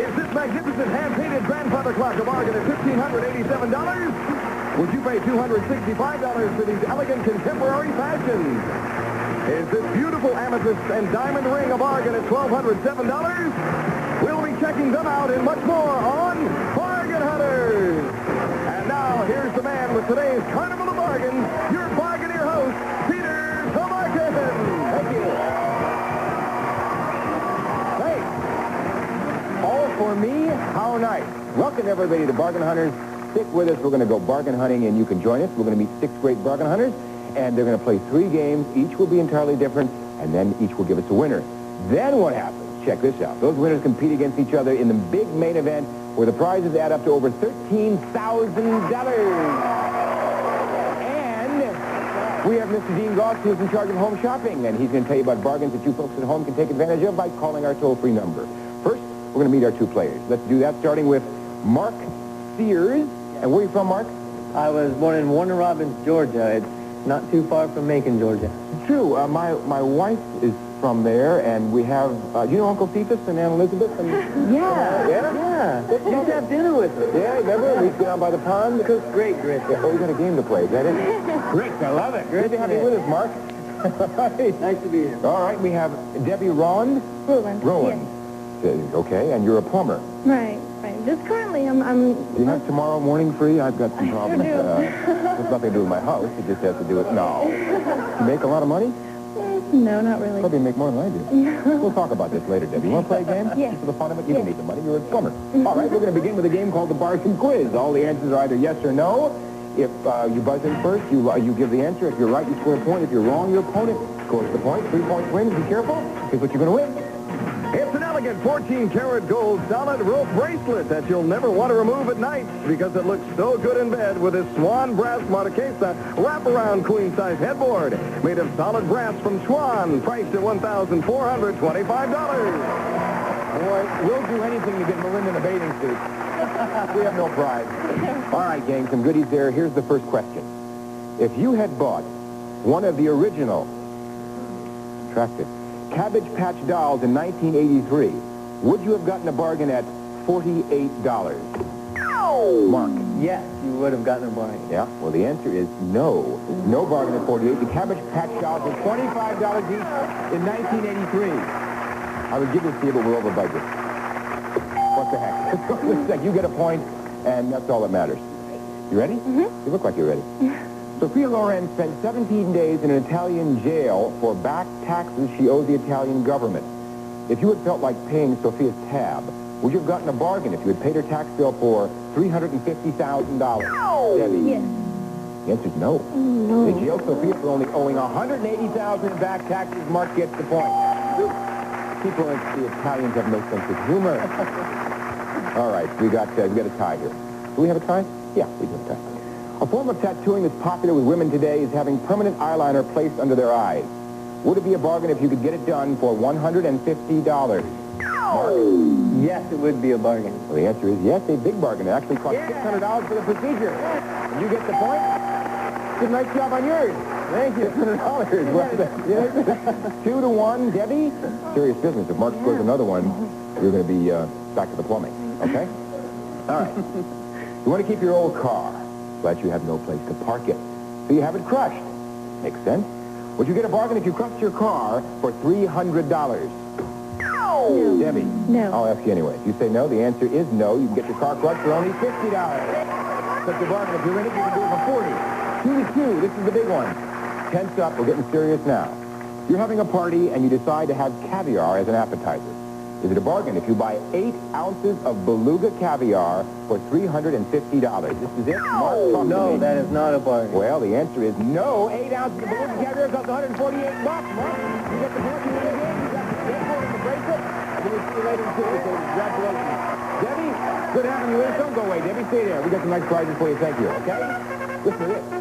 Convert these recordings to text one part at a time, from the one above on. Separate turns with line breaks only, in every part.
Is this magnificent hand-painted grandfather clock a bargain at $1,587? Would you pay $265 for these elegant contemporary fashions? Is this beautiful amethyst and diamond ring a bargain at $1,207? We'll be checking them out and much more on Bargain Hunters. And now, here's the man with today's Carnival of Bargains,
for me? How nice. Welcome, everybody, to Bargain Hunters. Stick with us. We're going to go bargain hunting, and you can join us. We're going to meet six great bargain hunters, and they're going to play three games. Each will be entirely different, and then each will give us a winner. Then what happens? Check this out. Those winners compete against each other in the big main event where the prizes add up to over $13,000. And we have Mr. Dean Goss, who's in charge of home shopping, and he's going to tell you about bargains that you folks at home can take advantage of by calling our toll-free number. First, we're going to meet our two players. Let's do that, starting with Mark Sears. And where are you from, Mark?
I was born in Warner Robins, Georgia. It's not too far from Macon, Georgia.
True. Uh, my, my wife is from there, and we have, uh, you know Uncle Cephas and Aunt Elizabeth? And,
Yeah,
yeah?
yeah. You used to have dinner with us.
Yeah, remember? We'd go down by the pond.
Cooked great grits.
Yeah, oh, we got a game to play. Is that it? Great. I love it. Good to have you with us, Mark.
Nice to be here.
All right, we have Debbie Rowland.
Roland.
Roland. Uh, Okay, and you're a plumber.
Right, right. Just currently, I'm, I'm.
Do you have tomorrow morning free? I've got some problems.
I sure do.
Uh, it's nothing to do with my house. It just has to do with... No. You make a lot of money?
No, not really.
Probably make more than I do. We'll talk about this later, Debbie. You want to play a game?
Yes.
For the fun of it, you don't need the money. You're a plumber. All right, we're going to begin with a game called the Bargain Quiz. All the answers are either yes or no. If uh, you buzz in first, you uh, you give the answer. If you're right, you score a point. If you're wrong, your opponent scores the point. Three points wins. Be careful. Here's what you're going to win.
Elegant 14-karat gold solid rope bracelet that you'll never want to remove at night because it looks so good in bed with this Swan Brass Marquesa wraparound queen-size headboard made of solid brass from Swan, priced at $1,425.
Boy, we'll do anything to get Melinda in a bathing suit. we have no pride. All right, gang, some goodies there. Here's the first question. If you had bought one of the original, attractive, Cabbage Patch dolls in 1983, would you have gotten a bargain at $48? Mark.
Yes, you would have gotten a bargain.
Yeah, well, the answer is no. No bargain at 48 The Cabbage Patch dolls were $25 each in 1983. I would give this to you, but we're over budget. What the heck? Looks like you get a point, and that's all that matters. You ready? Mm-hmm. You look like you're ready. Sophia Loren spent 17 days in an Italian jail for back taxes she owed the Italian government. If you had felt like paying Sophia's tab, would you have gotten a bargain if you had paid her tax bill for $350,000? Debbie?
Yes.
The answer is no.
no.
They jailed Sophia for only owing 180,000 in back taxes. Mark gets the point. People in the Italians have no sense of humor. All right, we got uh, we got a tie here. Do we have a tie? Yeah, we do have a tie. A form of tattooing that's popular with women today is having permanent eyeliner placed under their eyes. Would it be a bargain if you could get it done for $150? Mark?
Yes, it would be a bargain.
Well, the answer is yes, a big bargain. It actually cost $600 for the procedure. You get the point? Good nice job on yours. Thank you. $600. Well, yeah. Two to one. Debbie? Serious business. If Mark scores another one, you're going to be uh, back to the plumbing. Okay? All right. You want to keep your old car, but you have no place to park it. So you have it crushed. Makes sense? Would you get a bargain if you crushed your car for $300?
No.
Debbie?
No.
I'll ask you anyway. If you say no, the answer is no. You can get your car crushed for only $50. Such a bargain. If you're in it, you can do it for 40 Two to two. This is the big one. Tense up. We're getting serious now. You're having a party, and you decide to have caviar as an appetizer. Is it a bargain if you buy eight ounces of beluga caviar for $350? This is it? Mark,
No, that is not a bargain.
Well, the answer is no. Eight ounces of beluga caviar costs 148 bucks, Mark. You get the you win the game. You got the skateboard and the bracelet. And we'll see you later in. So congratulations. Debbie, good having you us. Don't go away, Debbie. Stay there. We got some nice prizes for you. Thank you, okay? Listen to this.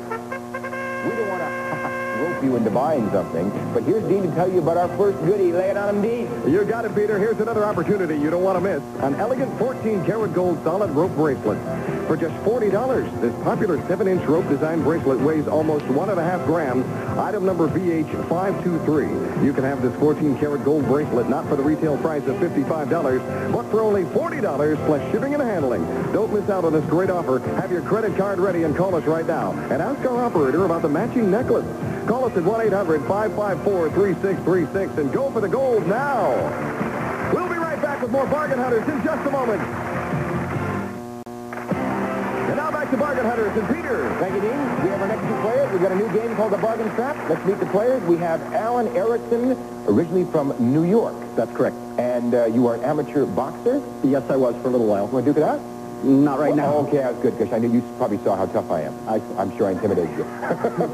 Rope you into buying something. But here's Dean to tell you about our first goodie. Lay it on him, Dean.
You got it, Peter. Here's another opportunity you don't want to miss. An elegant 14-karat gold solid rope bracelet. For just $40, this popular 7-inch rope design bracelet weighs almost one and a half grams. Item number VH523. You can have this 14-karat gold bracelet not for the retail price of $55, but for only $40 plus shipping and handling. Don't miss out on this great offer. Have your credit card ready and call us right now. And ask our operator about the matching necklace. Call us at 1-800-554-3636 and go for the gold now. We'll be right back with more Bargain Hunters in just a moment. And now back to Bargain Hunters and Peter.
Thank you, Dean. We have our next two players. We've got a new game called the Bargain Trap. Let's meet the players. We have Alan Erickson, originally from New York.
That's correct.
And uh, you are an amateur boxer.
Yes, I was for a little while.
Want to duke it out?
Not right now.
Oh, okay, that's good, because I knew you probably saw how tough I am. I, I'm sure I intimidated you.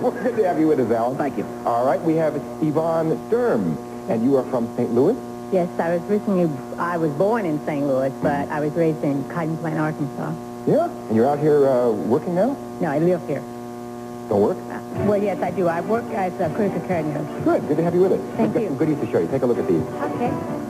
We're good to have you with us, Alan.
Thank you.
All right, we have Yvonne Sturm, and you are from St. Louis?
Yes, I was recently, I was born in St. Louis, but I was raised in Cotton Plant, Arkansas.
Yeah. And you're out here uh, working now?
No, I live here.
Don't work?
Uh, well, yes, I do. I work as a critical care nurse.
Good. Good to have you with us.
Thank
We've got
you.
some goodies to show you. Take a look at these.
Okay.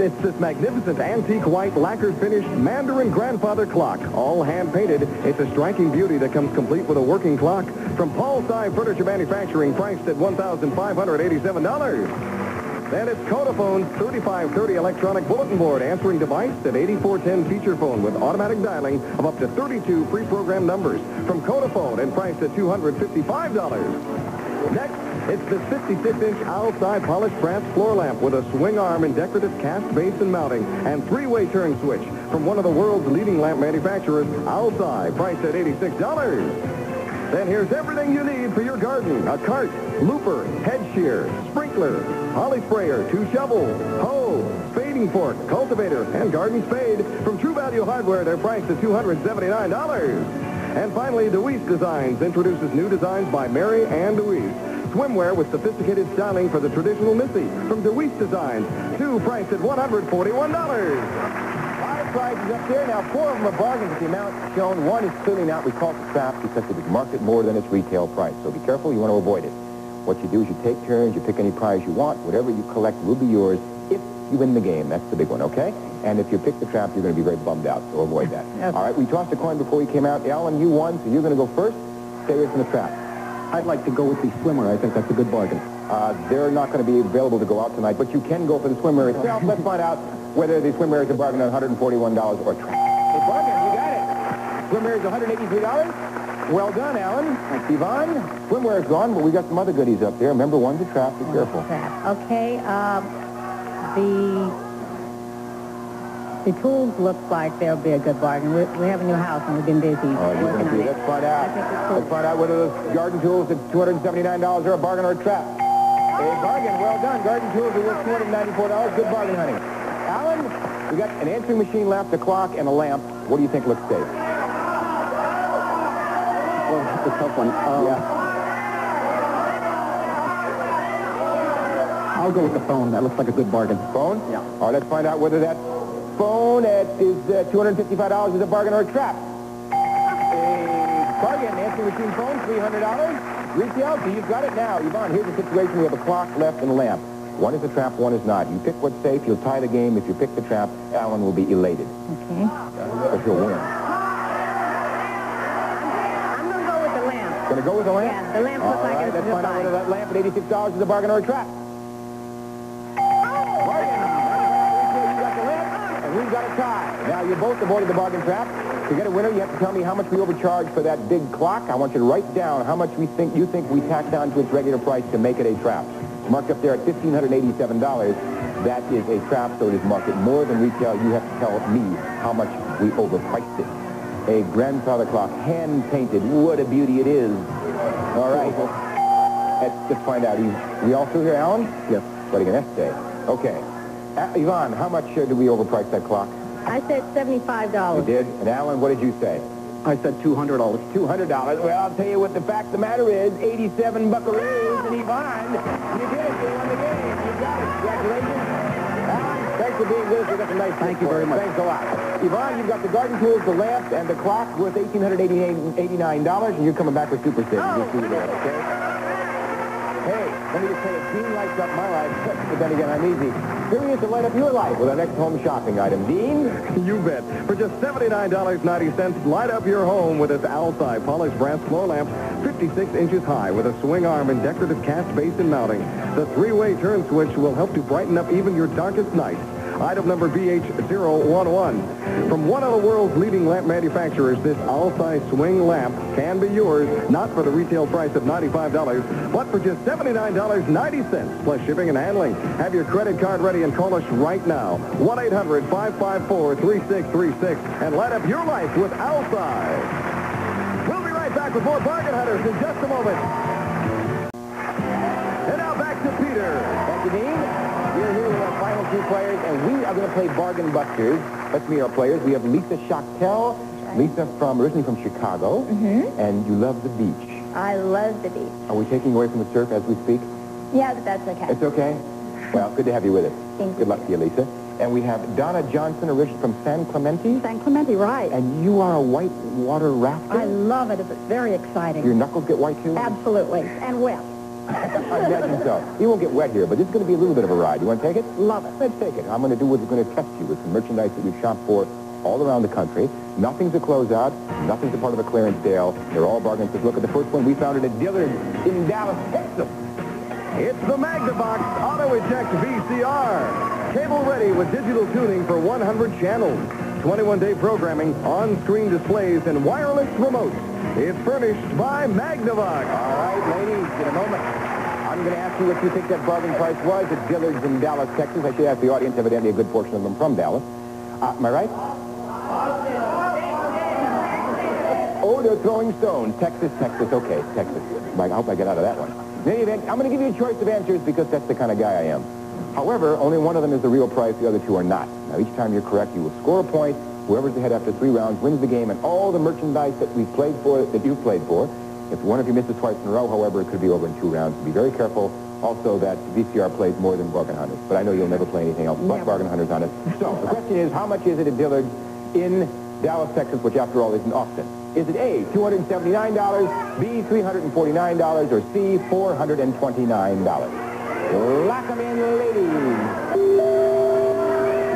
It's this magnificent antique white lacquered finish Mandarin grandfather clock, all hand painted. It's a striking beauty that comes complete with a working clock from Paul Furniture Manufacturing, priced at $1,587. Then it's Codaphone's 3530 electronic bulletin board answering device and 8410 feature phone with automatic dialing of up to 32 pre-programmed numbers from Codaphone and priced at $255. Next, it's the 56-inch outside polished brass floor lamp with a swing arm and decorative cast base and mounting and three-way turn switch from one of the world's leading lamp manufacturers, Outside, priced at $86. Then here's everything you need for your garden. A cart, looper, head shear, sprinkler, holly sprayer, two shovels, hoe, spading fork, cultivator, and garden spade. From True Value Hardware, they're priced at $279. And finally, Deweese Designs introduces new designs by Mary Ann Deweese. Swimwear with sophisticated styling for the traditional Missy. From Deweese Designs, two priced at $141.
Five prizes up there. Now, four of them are bargains at the amount shown. One is clearly not. We call it a trap because it is marked more than its retail price. So be careful. You want to avoid it. What you do is you take turns. You pick any prize you want. Whatever you collect will be yours if you win the game. That's the big one, okay? And if you pick the trap, you're going to be very bummed out. So avoid that. All right. We tossed a coin before we came out. Alan, you won, so you're going to go first. Stay away from the trap.
I'd like to go with the swimmer. I think that's a good bargain.
Uh, they're not going to be available to go out tonight, but you can go for the swimmer itself. Let's find out whether the swimmer is a bargain at $141 or trap. A bargain, you got it. Swimwear is $183. Well done, Alan. Thanks, Yvonne. Swimwear is gone, but we got some other goodies up there. Remember, one's a trap. Be careful.
Crap. Okay, um, the, the tools look like they'll be a good bargain. We, we have a new house and we've been busy
Oh,
working on it.
Let's find out.
cool.
Let's find out whether those garden tools at $279 are a bargain or a trap. A bargain. Well done. Garden tools are worth $294. Good bargain, honey. Alan, we got an answering machine left, a clock, and a lamp. What do you think looks safe?
Well, that's a tough one. Um,
Yeah.
I'll go with the phone. That looks like a good bargain.
Phone?
Yeah.
All right, let's find out whether that phone at, is uh, $255 is a bargain or a trap. A bargain. Answering machine phone, $300. Retail, so you've got it now. Yvonne, here's the situation. We have a clock left and a lamp. One is a trap, one is not. You pick what's safe, you'll tie the game. If you pick the trap, Alan will be elated.
Okay.
But he'll win.
I'm going to go with the lamp.
Gonna go with the lamp?
Yeah, the lamp
All
looks like
right,
it's
let's
a
find out whether that lamp at $86 is a bargain or a trap. You both avoided the bargain trap. To get a winner, you have to tell me how much we overcharged for that big clock. I want you to write down how much we think you think we tacked down to its regular price to make it a trap. Marked up there at $1,587. That is a trap, so it is marked at more than retail. You have to tell me how much we overpriced it. A grandfather clock, hand-painted. What a beauty it is. All right. Let's just find out. We all through here, Alan?
Yes.
Writing an essay. Okay. Uh, Yvonne, how much uh, did we overprice that clock?
I said $75.
You did. And Alan, what did you say?
I said $200.
$200. Well, I'll tell you what the fact of the matter is. 87 buckaroos. And Yvonne, you did it. You won the game. You got it. Congratulations. Alan, thanks for being with us. We got some nice
Thank you very much.
Thanks a lot. Yvonne, you've got the garden tools, the lamp, and the clock worth $1,889. And you're coming back with Super Savings.
Oh,
We'll see you there, okay? Let me just say, if Dean lights up my life, but then again, I'm easy. Is to light up your life with our next home shopping item. Dean?
You bet. For just $79.90, light up your home with this Altai polished brass floor lamp, 56 inches high with a swing arm and decorative cast base and mounting. The three-way turn switch will help to brighten up even your darkest nights. Item number BH011. From one of the world's leading lamp manufacturers, this Altai swing lamp can be yours, not for the retail price of $95, but for just $79.90 plus shipping and handling. Have your credit card ready and call us right now. 1-800-554-3636 and light up your life with Altai. We'll be right back with more Bargain Hunters in just a moment. And now back to Peter.
Thank you, Dean. Two players, and we are going to play Bargain Busters. Let's meet our players. We have Lisa Schachtel. Lisa from originally from Chicago,
Mm-hmm.
and you love the beach.
I love the beach.
Are we taking away from the surf as we speak?
Yeah, but that's okay.
It's okay? Well, good to have you with us.
Thank
Good
you.
luck to you, Lisa. And we have Donna Johnson, originally from San Clemente.
San Clemente, right.
And you are a white water rafter?
I love it. It's very exciting.
Your knuckles get white, too?
Absolutely. And wet.
I imagine so. You won't get wet here, but is going to be a little bit of a ride. You want to take it?
Love it.
Let's take it. I'm going to do what's going to test you with some merchandise that we've shopped for all around the country. Nothing's a closeout. Nothing's a part of a clearance sale. They're all bargains. Let's look at the first one. We found at a Dillard in Dallas, Texas.
It's the Magnavox Auto Eject VCR. Cable ready with digital tuning for 100 channels. 21-day programming, on-screen displays, and wireless remotes. It's furnished by Magnavox.
All right, ladies, in a moment, I'm going to ask you what you think that bargain price was at Dillard's in Dallas, Texas. I should ask the audience, evidently a good portion of them from Dallas. Uh, am I right? Oh, they're throwing stones. Texas, Texas. Okay, Texas. I hope I get out of that one. In any event, I'm going to give you a choice of answers because that's the kind of guy I am. However, only one of them is the real price. The other two are not. Now, each time you're correct, you will score a point. Whoever's ahead after three rounds wins the game, and all the merchandise that we've played for, that you've played for. If one of you misses twice in a row, however, it could be over in two rounds. Be very careful. Also, that VCR plays more than Bargain Hunters. But I know you'll never play anything else but. Bargain Hunters on it. So, the question is, how much is it at Dillard's in Dallas, Texas, which after all is in Austin? Is it A, $279, B, $349, or C, $429? Lock 'em in, ladies.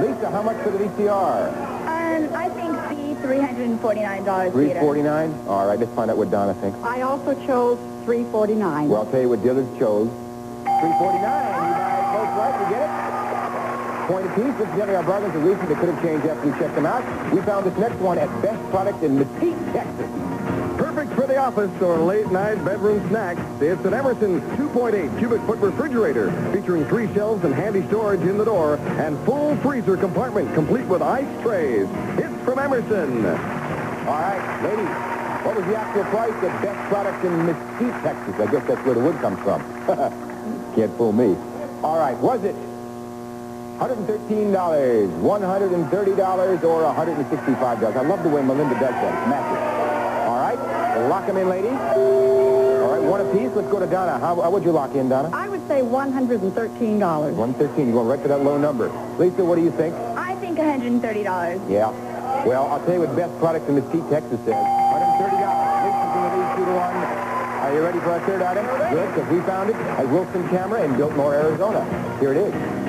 Lisa, how much for the VCR?
$349,
Three forty-nine. All right, let's find out what Donna thinks.
I also chose 349.
Well, I'll tell you what Dillard chose. Three forty-nine. You guys both right. You get it? Point apiece. Incidentally, our bargains are recent. They could have changed after we checked them out. We found this next one at Best Product in Mesquite, Texas.
Office or late-night bedroom snacks. It's an Emerson 2.8 cubic foot refrigerator featuring three shelves and handy storage in the door and full freezer compartment complete with ice trays. It's from Emerson.
All right, ladies. What was the actual price of Best Product in Mesquite, Texas? I guess that's where the wood comes from. Can't fool me. All right, was it $113, $130, or $165? I love the way Melinda does that. It's magic. Lock them in, ladies. All right, one apiece. Let's go to Donna. How, how would you lock in, Donna?
I would say $113.
113. You're going right for that low number. Lisa, what do you think?
I think $130.
Yeah. Well, I'll tell you what Best Product in the Mesquite, Texas says. $130. Lisa's going to lead two to one. Are you ready for our third item? Good, because we found it at Wilson Camera in Biltmore, Arizona. Here it is.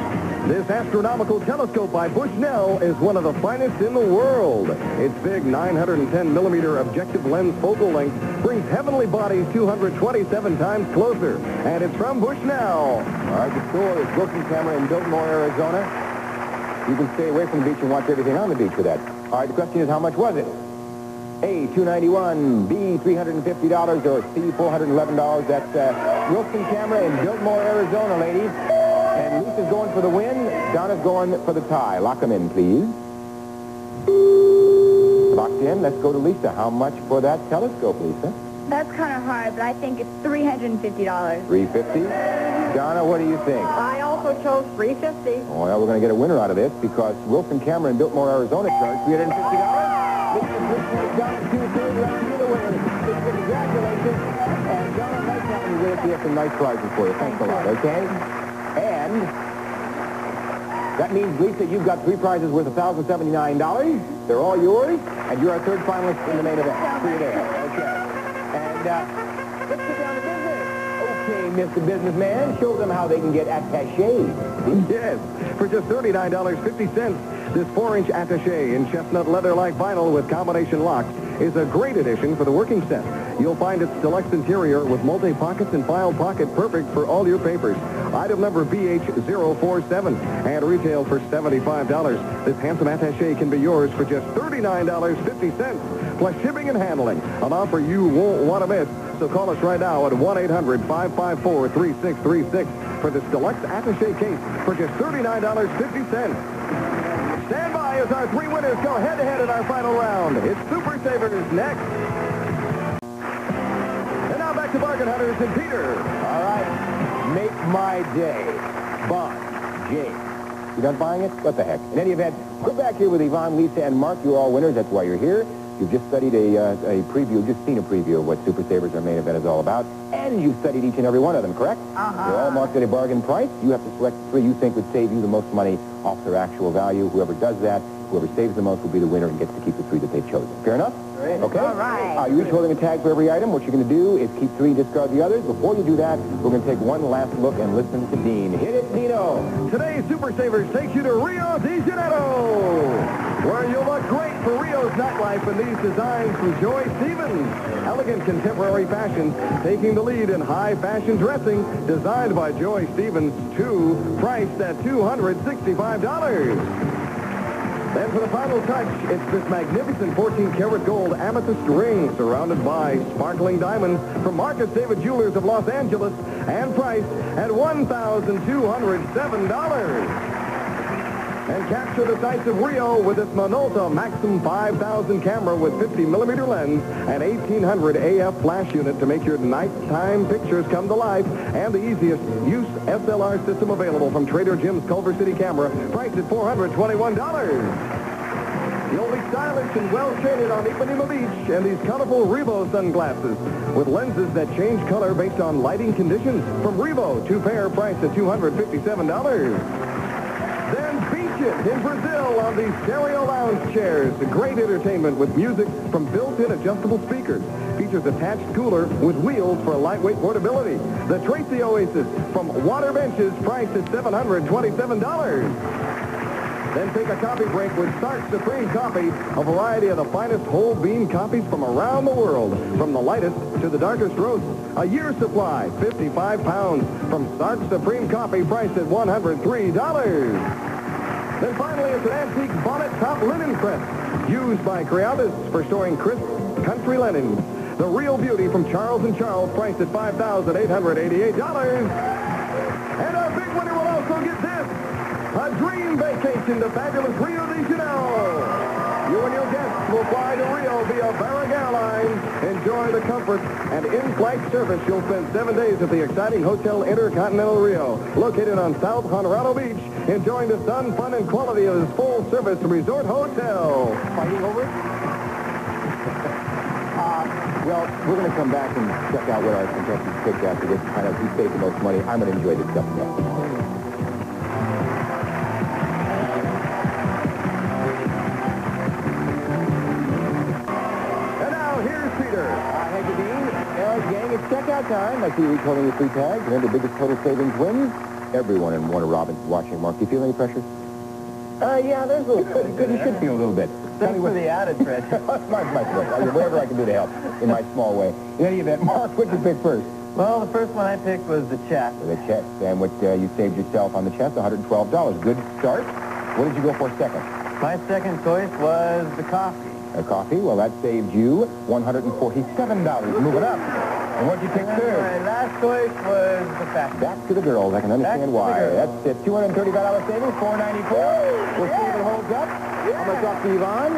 This astronomical telescope by Bushnell is one of the finest in the world. Its big 910 millimeter objective lens focal length brings heavenly bodies 227 times closer. And it's from Bushnell.
All right, the store is Wilson Camera in Biltmore, Arizona. You can stay away from the beach and watch everything on the beach with that. All right, the question is, how much was it? A, 291 B, $350, or C, $411. That's uh, Wilson Camera in Biltmore, Arizona, ladies. And Lisa's going for the win. Donna's going for the tie. Lock them in, please. Locked in. Let's go to Lisa. How much for that telescope, Lisa?
That's kind of hard, but I think it's $350.
350 Donna, what do you think?
I also chose 350
Well, we're going to get a winner out of this because Wilson Camera, in Biltmore, Arizona charged $350. Lisa's listening down to two-thirds round. You're the winner. Congratulations. And Donna, nice having you with us. We have some nice prizes for you. Thanks a lot, okay? And that means, Lisa, you've got three prizes worth $1,079. They're all yours, and you're our third finalist in the main event. See you there. Okay. And uh, let's get down to business. Okay, Mr. Businessman, show them how they can get attache.
Yes, for just $39.50, this 4-inch attache in chestnut leather-like vinyl with combination locks is a great addition for the working set. You'll find its deluxe interior with multi-pockets and file pocket perfect for all your papers. Item number BH047 and retail for $75. This handsome attache can be yours for just $39.50 plus shipping and handling. An offer you won't want to miss. So call us right now at 1-800-554-3636 for this deluxe attache case for just $39.50. Stand by as our three winners go head-to-head in our final round. It's Super Savers next. To Bargain Hunters and Peter.
All right, make my day. Bond, James. You done buying it? What the heck? In any event, go back here with Yvonne, Lisa, and Mark. You're all winners. That's why you're here. You've just studied a, uh, a preview, just seen a preview of what Super Savers, our main event, is all about. And you've studied each and every one of them, correct? Uh-huh. They're all marked at a bargain price. You have to select three you think would save you the most money off their actual value. Whoever does that, whoever saves the most will be the winner and gets to keep the three that they've chosen. Fair enough?
Right.
Okay?
All right.
Uh, you're each holding a tag for every item. What you're going to do is keep three, discard the others. Before you do that, we're going to take one last look and listen to Dean. Hit it, Dino.
Today's Super Savers takes you to Rio de Janeiro, where you'll look great for Rio's nightlife in these designs from Joy Stevens. Elegant contemporary fashion, taking the lead in high fashion dressing, designed by Joy Stevens, two, priced at $265. Then for the final touch, it's this magnificent 14-karat gold amethyst ring surrounded by sparkling diamonds from Marcus David Jewelers of Los Angeles and priced at $1,207. And capture the sights of Rio with its Minolta Maxxum 5000 camera with 50 millimeter lens and 1800 AF flash unit to make your nighttime pictures come to life and the easiest use SLR system available from Trader Jim's Culver City camera priced at $421. You'll be stylish and well-shaded on Ipanema Beach and these colorful Revo sunglasses with lenses that change color based on lighting conditions. From Revo, two pair priced at $257. In Brazil on these stereo lounge chairs. the Great entertainment with music from built-in adjustable speakers. Features attached cooler with wheels for lightweight portability. The Tracy Oasis from Water Benches priced at $727. Then take a coffee break with Stark Supreme Coffee, a variety of the finest whole bean coffees from around the world, from the lightest to the darkest roast. A year's supply, 55 pounds, from Stark Supreme Coffee, priced at $103. Then finally, it's an antique bonnet top linen press, used by Creatis for storing crisp country linens. The real beauty from Charles & Charles, priced at $5,888. And our big winner will also get this. A dream vacation to fabulous Rio de Janeiro. You and your guests will fly to Rio via Varig Airlines. Enjoy the comfort and in-flight service. You'll spend seven days at the exciting Hotel Intercontinental Rio, located on São Conrado Beach, enjoying the sun, fun, and quality of this full-service resort hotel.
Fighting over? Uh, well, we're going to come back and check out what our contestants picked after this, kind of who saved the most money. I'm going to enjoy this stuff next. Checkout time. I see you holding your three tags, and then the biggest total savings wins. Everyone in Warner Robins is watching. Mark, do you feel any pressure?
Uh, yeah, there's a little
Good, good. You should feel a little bit. Tell me
Thanks for the added pressure.
my, my pleasure. Whatever I can do to help in my small way. In any event, Mark, what'd you pick first?
well, the first one I picked was the chest.
The chest. And what uh, you saved yourself on the chest, $112. Good start. What did you go for second?
My second choice was the coffee.
A coffee. Well, that saved you $147. Move it up. And what'd you pick
And
third?
my last choice was the fashion.
Back to the girls. I can
Back to
understand
the
why. That's it. $235 savings, 494 We'll see if it holds up. I'm going to talk to Yvonne.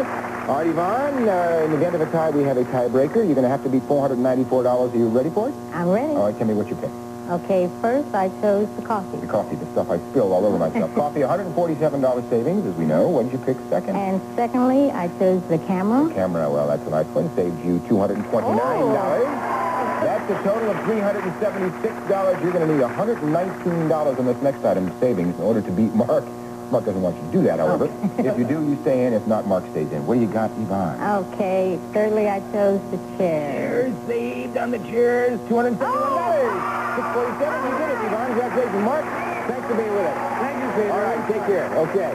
All right, Yvonne, uh, in the event of a tie, we have a tiebreaker. You're going to have to beat $494. Are you ready for it?
I'm ready.
All right, tell me what you picked.
Okay, first I chose the coffee.
The coffee, the stuff I spilled all over myself. coffee, $147 savings, as we know. What did you pick second?
And secondly, I chose the camera.
The camera, well, that's a nice one. Saved you $229. That's a total of $376. You're going to need $119 on this next item savings in order to beat Mark. Mark doesn't want you to do that, oh. however. if you do, you stay in. If not, Mark stays in. What do you got, Yvonne?
Okay, thirdly, I chose the chairs.
Cheers, saved on the cheers. $271. 647, you did it, Yvonne. Congratulations, Mark. Thanks for being with us.
Thank you, Peter.
All right, take care. Okay.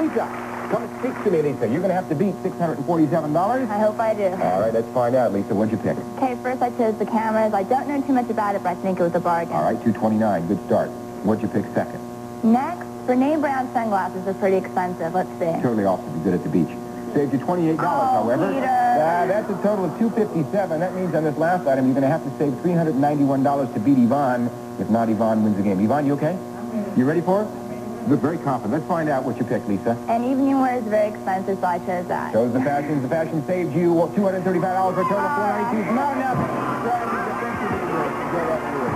Lisa, come and speak to me, Lisa. You're going to have to beat $647.
I hope I do.
All right, let's find out, Lisa. What'd you pick?
Okay, first I chose the cameras. I don't know too much about it, but I think it was a bargain.
All right, 229. Good start. What'd you pick second?
Next, Brene Brown sunglasses are pretty expensive. Let's see.
Totally off to be good at the beach. Saved you $28, however.
Peter.
Uh, that's a total of 257 That means on this last item, you're going to have to save $391 to beat Yvonne. If not, Yvonne wins the game. Yvonne, you okay? You ready for it? Look very confident. Let's find out what you picked, Lisa.
And evening wear is very expensive, so I chose that.
Chose the fashions. The fashion saved you $235 for a total of ah. 492 Not enough. Strategy defensively works. Go up and do it.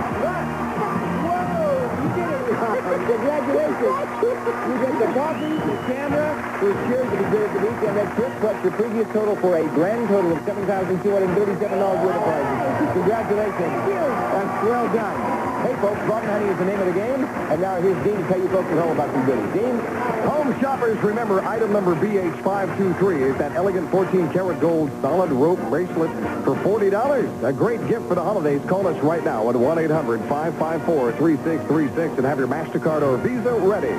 Whoa! You did it, Yvonne. Congratulations. You get the coffee, the camera, the cheers to be good at the beach, and that trip plus your previous total for a grand total of $7,237 worth of prizes. Congratulations. That's well done. Hey, folks, Barton Honey is the name of the game. And now here's Dean to tell you folks home about some goodies. Dean?
Home shoppers, remember item number BH523 is that elegant 14-karat gold solid rope bracelet for $40. A great gift for the holidays. Call us right now at 1-800-554-3636 and have your MasterCard or Visa ready.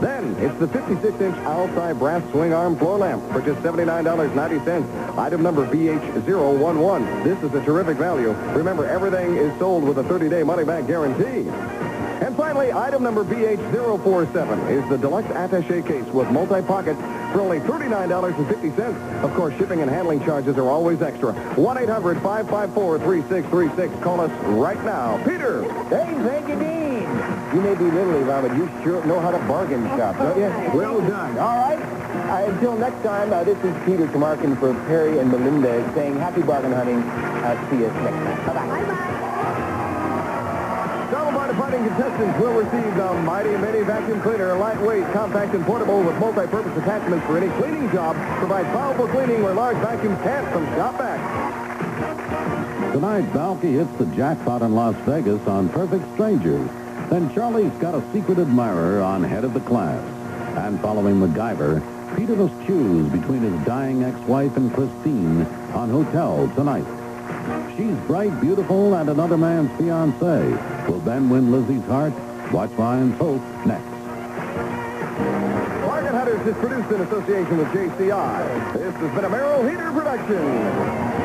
Then, it's the 56-inch owl-side brass swing arm floor lamp for just $79.90. Item number BH011. This is a terrific value. Remember, everything is sold with a 30-day money-back guarantee. And finally, item number BH047 is the deluxe attaché case with multi-pockets for only $39.50. Of course, shipping and handling charges are always extra. 1-800-554-3636. Call us right now. Peter!
Hey, thank you, Dean. You may be little, Yvonne, but you sure know how to bargain shop, don't you? Well done. All right. Uh, until next time, uh, this is Peter Tomarken for Perry and Melinda saying happy bargain hunting. Uh, see you next time. Bye-bye.
Travel by fighting contestants will receive the Mighty Mini Vacuum Cleaner, lightweight, compact, and portable with multi-purpose attachments for any cleaning job. Provides powerful cleaning where large vacuums can't from Shop.
Tonight, Balki hits the jackpot in Las Vegas on Perfect Strangers. Then Charlie's got a secret admirer on Head of the Class. And following MacGyver, Peter must choose between his dying ex-wife and Christine on Hotel tonight. She's bright, beautiful, and another man's fiancée. Will Ben win Lizzie's heart? Watch Ryan's Hope next.
Bargain Hunters is produced in association with JCI. This has been a Merrill Heatter production.